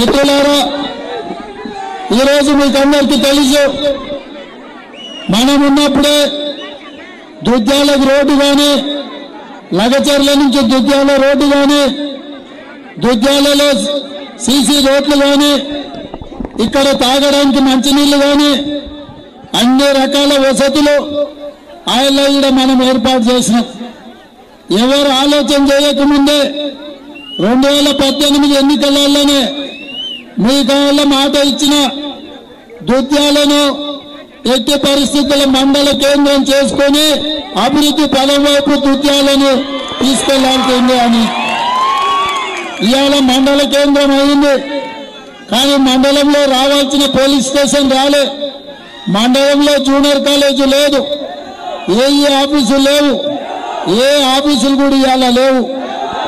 మిత్రులారా ఈరోజు మీకు అందరికీ తెలుసు మనం ఉన్నప్పుడే దుద్యాలకు రోడ్డు కానీ లగచర్ల నుంచి దుద్యాల రోడ్డు కానీ దుద్యాలలో సీసీ రోడ్లు కానీ ఇక్కడ తాగడానికి మంచినీళ్ళు కానీ అన్ని రకాల వసతులు ఆయన ఈడ మనం ఏర్పాటు చేసినాం. ఎవరు ఆలోచన చేయకముందే రెండు వేల పద్దెనిమిది ఎన్నికలలోనే మీ కాళ్ళ మాట ఇచ్చిన దృత్యాలను ఎట్టి పరిస్థితుల మండల కేంద్రం చేసుకొని అభివృద్ధి పదం వైపు దృత్యాలను తీసుకెళ్ళాల్సింది అని. ఇవాళ మండల కేంద్రం అయింది. కానీ మండలంలో రావాల్సిన పోలీస్ స్టేషన్ రాలే. మండలంలో జూనియర్ కాలేజీ లేదు. ఏ ఆఫీసులు లేవు. ఏ ఆఫీసులు కూడా ఇవాళ లేవు.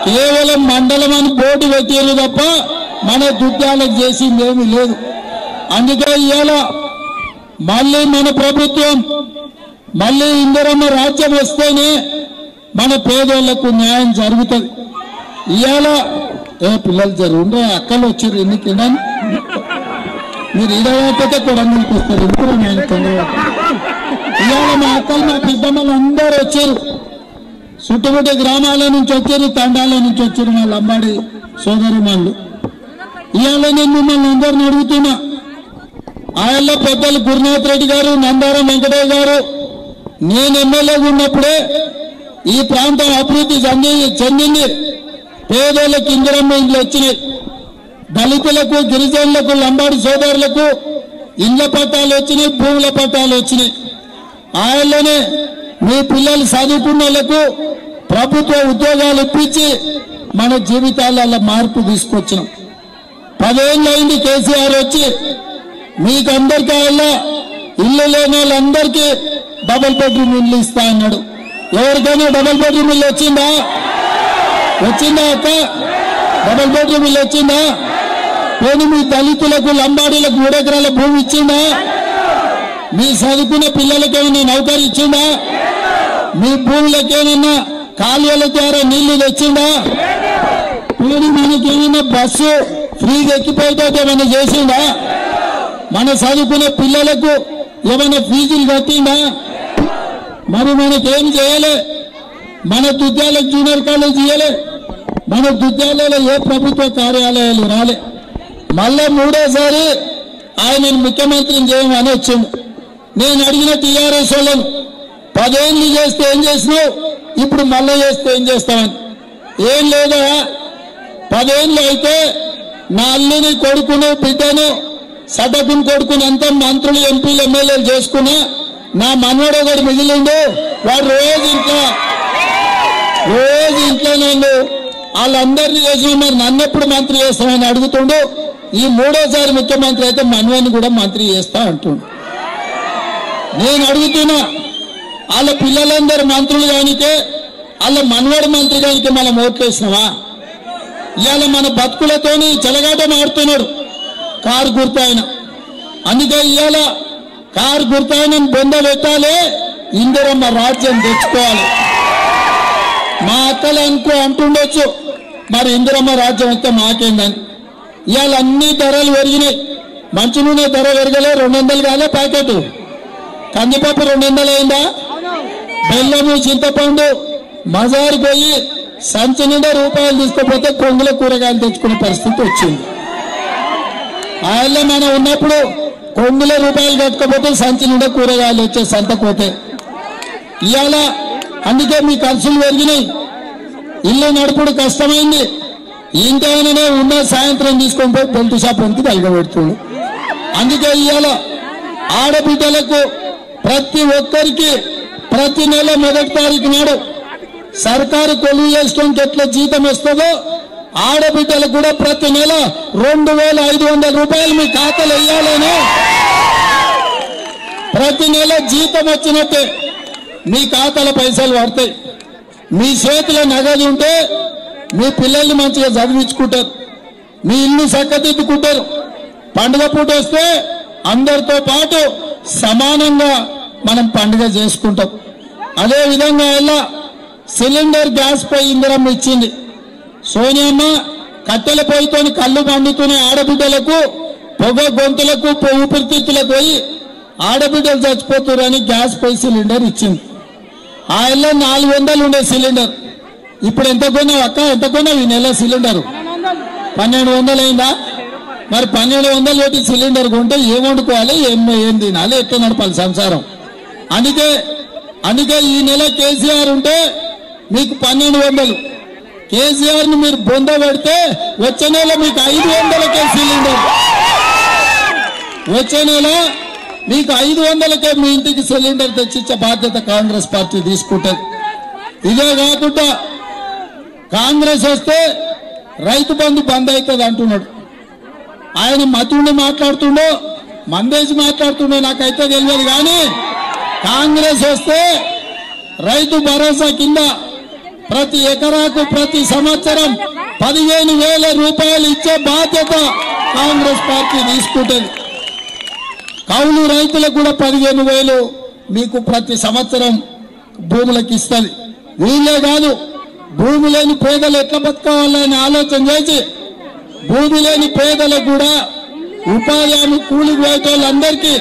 కేవలం మండలం అని బోర్డు పెట్టారు తప్ప మన దుద్యాలకు చేసింది ఏమీ లేదు. అందుకే ఇవాళ మళ్ళీ మన ప్రభుత్వం మళ్ళీ ఇందరమ్మ రాజ్యం వస్తేనే మన పేదోళ్ళకు న్యాయం జరుగుతుంది. ఇవాళ ఏ పిల్లలు జరుగుండ్రా అక్కలు వచ్చారు ఎన్నిక మీరు ఇడవకపోతే కొడంగల్కి వస్తారు ఎందుకు నేను తొందరగా? ఇవాళ మా అక్కలు మా పెద్దమ్మలు అందరూ వచ్చారు చుట్టుముట్ట గ్రామాల నుంచి వచ్చారు తండాల నుంచి వచ్చారు మా లంబాడి సోదరుమాళ్ళు ఇవాళ నేను మిమ్మల్ని అందరిని అడుగుతున్నా. ఆయనలో పెద్దలు గురునాథ్ రెడ్డి గారు నందారం వెంకటయ్య గారు నేను ఎమ్మెల్యేగా ఉన్నప్పుడే ఈ ప్రాంతం అభివృద్ధి చెంది చెందింది. పేదోళ్ళకి ఇందిరమ్మ ఇండ్లు వచ్చినాయి. దళితులకు గిరిజనులకు లంబాడి సోదరులకు ఇండ్ల పట్టాలు వచ్చినాయి భూముల పట్టాలు వచ్చినాయి. ఆయనలోనే మీ పిల్లలు చదువుకున్న వాళ్ళకు ప్రభుత్వ ఉద్యోగాలు ఇప్పించి మన జీవితాలలో మార్పు తీసుకొచ్చినాం. పదేళ్ళైంది అయింది కేసీఆర్ వచ్చి మీకందరికీ ఆయన ఇల్లు లేని వాళ్ళందరికీ డబుల్ బెడ్రూమ్ ఇల్లు ఇస్తా అన్నాడు. ఎవరికైనా డబుల్ బెడ్రూమ్ ఇల్లు వచ్చిందా? వచ్చిందా అక్క? డబుల్ బెడ్రూమ్ ఇల్లు వచ్చిందా? పోనీ మీ దళితులకు లంబాడీలకు మూడు ఎకరాల భూమి ఇచ్చిందా? మీ చదువుకున్న పిల్లలకి ఏమైనా నౌకరీ ఇచ్చిందా? మీ భూములకు ఏమైనా కాలువల ద్వారా నీళ్ళు తెచ్చిందా? పోనీ మనకి ఏమైనా బస్సు ఫ్రీగా ఎక్కిపోయితో ఏమైనా చేసిందా మన చదువుకునే పిల్లలకు ఏమైనా ఫీజులు కట్టిందా మరి మనకేం చేయలే? మన దుద్యాలకు జూనియర్ కాలేజ్ ఇయ్యలే. మన దుద్యాలలో ఏ ప్రభుత్వ కార్యాలయాలు రాలే. మళ్ళా మూడోసారి ఆయన ముఖ్యమంత్రిని చేయమని వచ్చింది నేను అడిగిన టీఆర్ఎస్ వాళ్ళను పదేళ్ళు చేస్తే ఏం చేసినావు? ఇప్పుడు మళ్ళా చేస్తే ఏం చేస్తామని ఏం లేదా? పదేళ్ళు అయితే నా అల్లుని కొడుకును బిడ్డను సడకుని కొడుకుని అంతా మంత్రులు ఎంపీలు ఎమ్మెల్యేలు చేసుకున్నా నా మనవడు ఒకటి మిగిలిండు. వాడు రోజు ఇంట్లో రోజు ఇంట్లో నేను వాళ్ళందరినీ చేసి మరి నన్ను ఎప్పుడు మంత్రి చేస్తామని అడుగుతుండు. ఈ మూడోసారి ముఖ్యమంత్రి అయితే మనవని కూడా మంత్రి చేస్తా అంటుండు. నేను అడుగుతున్నా వాళ్ళ పిల్లలందరూ మంత్రులు కానికే వాళ్ళ మనవడు మంత్రి కానికే మనం ఓట్లేసినావా? ఇవాళ మన బతుకులతోని చెలగాటం ఆడుతున్నాడు. కారు గుర్తు ఆయన. అందుకే ఇవాళ కారు గుర్తు ఆయన బొంద పెట్టాలి ఇందిరమ్మ రాజ్యం తెచ్చుకోవాలి. మా అక్కలు అనుకో అంటుండొచ్చు మరి ఇందిరమ్మ రాజ్యం అయితే మాకేందని? ఇవాళ అన్ని ధరలు పెరిగినాయి. మంచి నూనె ధర పెరగలే రెండు వందలు కాలే ప్యాకెట్. కందిపప్పు రెండు వందలు అయిందా? బెల్లము చింతపండు మజారు పోయి సంచి నిండా రూపాయలు తీసుకోకపోతే కొంగుల కూరగాయలు తెచ్చుకునే పరిస్థితి వచ్చింది. ఆయన మనం ఉన్నప్పుడు కొంగుల రూపాయలు కట్టుకోపోతే సంచి నిండా కూరగాయలు వచ్చే సంతకపోతే ఇవాళ అందుకే మీ ఖర్చులు పెరిగినాయి. ఇల్లు నడుపుడు కష్టమైంది. ఇంకైనానే ఉన్న సాయంత్రం తీసుకొని పోయి బెల్ట్ షాప్ వంతి తలగబెడుతుంది. అందుకే ఇవాళ ఆడబిడ్డలకు ప్రతి ఒక్కరికి ప్రతి నెల మొదటి తారీఖు నాడు సర్కారు కొలువు చేసుకుంటే ఎట్లా జీతం ఇస్తుందో ఆడబిడ్డలు కూడా ప్రతి నెల రెండు వేల ఐదు వందల రూపాయలు మీ ఖాతాలు వేయాలని ప్రతి నెల జీతం వచ్చినట్టే మీ ఖాతాల పైసలు పడతాయి. మీ చేతిలో నగదు ఉంటే మీ పిల్లల్ని మంచిగా చదివించుకుంటారు. మీ ఇల్లు చక్కదిద్దుకుంటారు. పండుగ పూట వస్తే అందరితో పాటు సమానంగా మనం పండుగ చేసుకుంటాం. అదే విధంగా ఎలా సిలిండర్ గ్యాస్ పై ఇందిరమ్మ ఇచ్చింది. సోనియమ్మ కట్టెల పొయ్యితోని కళ్ళు మండుతూనే ఆడబిడ్డలకు పొగ గొంతులకు ఊపిరితిత్తులకు పోయి ఆడబిడ్డలు చచ్చిపోతురని గ్యాస్ పై సిలిండర్ ఇచ్చింది. ఆ ఇళ్ళ నాలుగు వందలు ఉండే సిలిండర్. ఇప్పుడు ఎంత కొన్నావు అక్క? ఎంత కొన్నావు ఈ నెల సిలిండర్? పన్నెండు వందలు అయిందా? మరి పన్నెండు వందలు పెట్టి సిలిండర్ కొంటే ఏం వండుకోవాలి? ఏం ఏం తినాలి? ఎట్లా నడపాలి సంసారం? అందుకే అందుకే ఈ నెల కేసీఆర్ ఉంటే మీకు పన్నెండు వందలు. కేసీఆర్ని మీరు బొంద పెడితే వచ్చే నెల మీకు ఐదు వందలకే సిలిండర్ వచ్చే నెల మీకు ఐదు వందలకే మీ ఇంటికి సిలిండర్ తెచ్చిచ్చే బాధ్యత కాంగ్రెస్ పార్టీ తీసుకుంటుంది ఇదే కాకుండా కాంగ్రెస్ వస్తే రైతు బంధు బంద్ అవుతుంది అంటున్నాడు. ఆయన మతుండి మాట్లాడుతుండో మందేసి మాట్లాడుతుండో నాకైతే తెలియదు కానీ కాంగ్రెస్ వస్తే రైతు భరోసా కింద ప్రతి ఎకరాకు ప్రతి సంవత్సరం పదిహేను వేల రూపాయలు ఇచ్చే బాధ్యత కాంగ్రెస్ పార్టీ తీసుకుంటుంది. కౌలు రైతులకు కూడా పదిహేను వేలు మీకు ప్రతి సంవత్సరం భూములకు ఇస్తుంది. వీళ్ళే కాదు భూమి లేని పేదలు ఎట్లా బతకాలని ఆలోచన చేసి భూమి లేని పేదలకు కూడా ఉపాధి హామీ కూలికి పోయేటోళ్ళందరికీ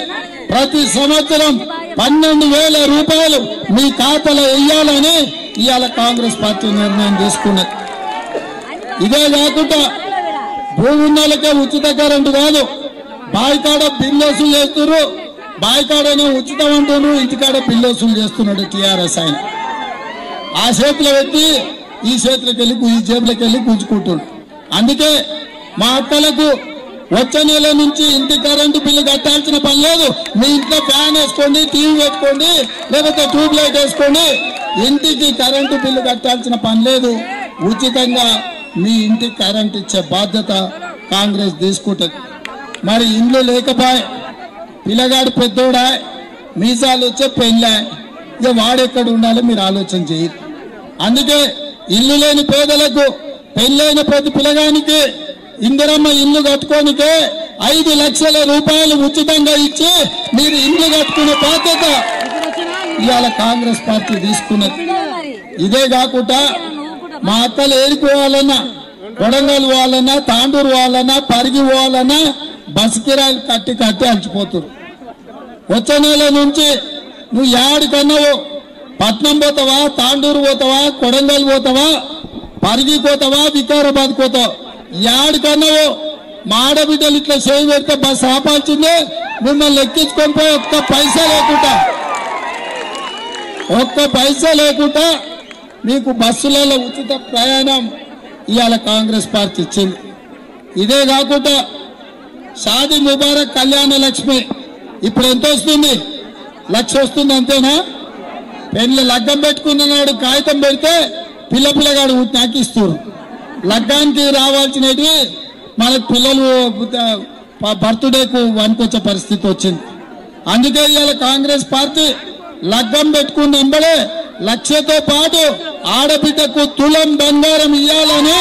ప్రతి సంవత్సరం పన్నెండు వేల రూపాయలు మీ ఖాతాలో వేయాలని ఇవాళ కాంగ్రెస్ పార్టీ నిర్ణయం తీసుకున్నది. ఇదే కాకుండా భూమి ఉన్న ఉచిత కరెంటు కాదు బాయికాడ బిల్లు వసూలు చేస్తున్నారు బాయికాడనే ఉచితం అంటున్నారు ఇంటికాడ బిల్లు వసూలు చేస్తున్నాడు టీఆర్ఎస్ ఆయన. ఆ చేతిలో పెట్టి ఈ చేతిలోకి వెళ్ళి ఈ జేబులకు వెళ్ళి గుంజుకుంటుండు అందుకే మా అక్కలకు వచ్చే నెల నుంచి ఇంటి కరెంటు బిల్లు కట్టాల్సిన పని లేదు. మీ ఇంట్లో ఫ్యాన్ వేసుకోండి టీవీ పెట్టుకోండి లేకపోతే ట్యూబ్ లైట్ వేసుకోండి ఇంటికి కరెంటు బిల్లు కట్టాల్సిన పని లేదు. ఉచితంగా మీ ఇంటికి కరెంట్ ఇచ్చే బాధ్యత కాంగ్రెస్ తీసుకుంటుంది. మరి ఇండ్లు లేకపోయే పిల్లగాడు పెద్దోడా మీసాలు వచ్చే పెళ్ళా ఇక వాడెక్కడ ఉండాలో మీరు ఆలోచన చేయరు అందుకే ఇల్లు లేని పేదలకు పెళ్ళైన ప్రతి పిల్లగానికి ఇందిరమ్మ ఇల్లు కట్టుకోనికే ఐదు లక్షల రూపాయలు ఉచితంగా ఇచ్చి మీరు ఇల్లు కట్టుకునే బాధ్యత ఇవాళ కాంగ్రెస్ పార్టీ తీసుకున్నది ఇదే కాకుండా మా అత్తలు ఏడికి కొడంగల్ పోవాలన్నా తాండూరు పోవాలన్నా పరిగి పోవాలన్నా బస్ కిరాయిలు కట్టి కట్టి అలసిపోతున్నారు వచ్చే నెల నుంచి నువ్వు యాడికన్నావు పట్నం పోతావా? తాండూరు పోతావా? కొడంగల్ పోతావా? పరిగి పోతావా? వికారాబాద్ పోతావా? యాడికన్నావు మా ఆడబిడ్డలు ఇట్లా చేయి పెడితే బస్ ఆపాల్సిందే మిమ్మల్ని ఎక్కించుకొని పోయి ఒక్క పైసా లేకుండా ఒక్క పైసా లేకుండా మీకు బస్సులలో ఉచిత ప్రయాణం ఇవాళ కాంగ్రెస్ పార్టీ ఇచ్చింది. ఇదే కాకుండా షాది ముబారక్ కళ్యాణ లక్ష్మి ఇప్పుడు ఎంత వస్తుంది? లక్ష వస్తుంది అంతేనా? పెళ్ళి లగ్గం పెట్టుకున్న నాడు కాగితం పెడితే పిల్ల పిల్లగాడు నాకు ఇస్తారు. లగ్గానికి రావాల్సినవి మనకు పిల్లలు బర్త్డేకు వనుకొచ్చే పరిస్థితి వచ్చింది. అందుకే ఇవాళ కాంగ్రెస్ పార్టీ లగ్గం పెట్టుకున్న వెంబడే లక్షతో పాటు ఆడబిడ్డకు తులం బంగారం ఇవ్వాలని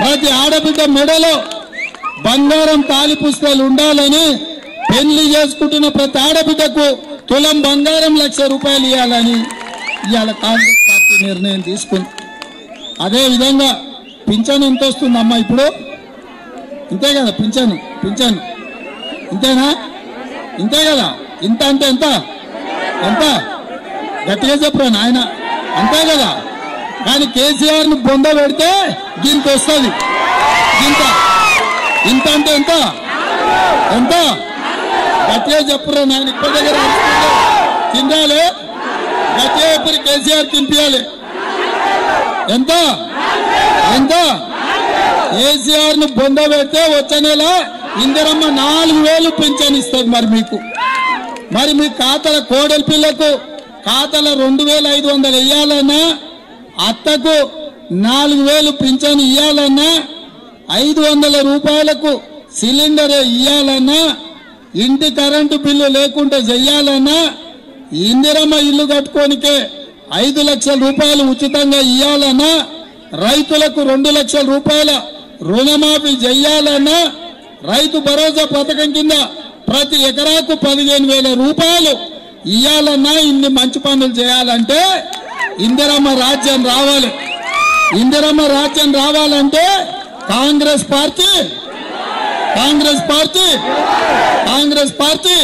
ప్రతి ఆడబిడ్డ మెడలో బంగారం తాలి పుస్తకాలు ఉండాలని పెళ్ళి చేసుకుంటున్న ప్రతి ఆడబిడ్డకు తులం బంగారం లక్ష రూపాయలు ఇవ్వాలని ఇవాళ కాంగ్రెస్ పార్టీ నిర్ణయం తీసుకుంది. అదే విధంగా ఎంత వస్తుందమ్మా ఇప్పుడు? ఇంతే కదా పింఛను పింఛను. ఇంతేనా? ఇంతే కదా? ఇంత అంటే ఎంత? ఎంత? గట్టిగా చెప్పరా నాయన? అంతే కదా? కానీ కేసీఆర్ను బొంద పెడితే గింత వస్తుంది. ఇంత ఇంత అంటే ఎంత? ఎంత? గట్టిగా చెప్పురా నాయన? ఇప్పటి దగ్గర తినాలి గట్టిగా చెప్పి కేసీఆర్ తినిపించాలి ఎంత? ఎంత? కేసీఆర్ను బొంద పెడితే వచ్చే నెల ఇందిరమ్మ నాలుగు వేలు పింఛన్ ఇస్తుంది మరి మీకు. మరి మీ ఖాతాల కోడలి పిల్లకు ఖాతాల రెండు వేల ఐదు వందలు ఇవ్వాలన్నా అత్తకు నాలుగు వేలు పింఛను ఇవ్వాలన్నా ఐదు వందల రూపాయలకు సిలిండర్ ఇవ్వాలన్నా ఇంటి కరెంటు బిల్లు లేకుండా చెయ్యాలన్నా ఇందిరమ్మ ఇల్లు కట్టుకోనికే ఐదు లక్షల రూపాయలు ఉచితంగా ఇవ్వాలన్నా రైతులకు రెండు లక్షల రూపాయల రుణమాఫీ చెయ్యాలన్నా రైతు భరోసా పథకం కింద ప్రతి ఎకరాకు పదిహేను వేల రూపాయలు. ఇవ్వాలన్నా ఇన్ని మంచి పనులు చేయాలంటే ఇందిరమ్మ రాజ్యం రావాలి. ఇందిరమ్మ రాజ్యం రావాలంటే Congress party Congress party Congress party.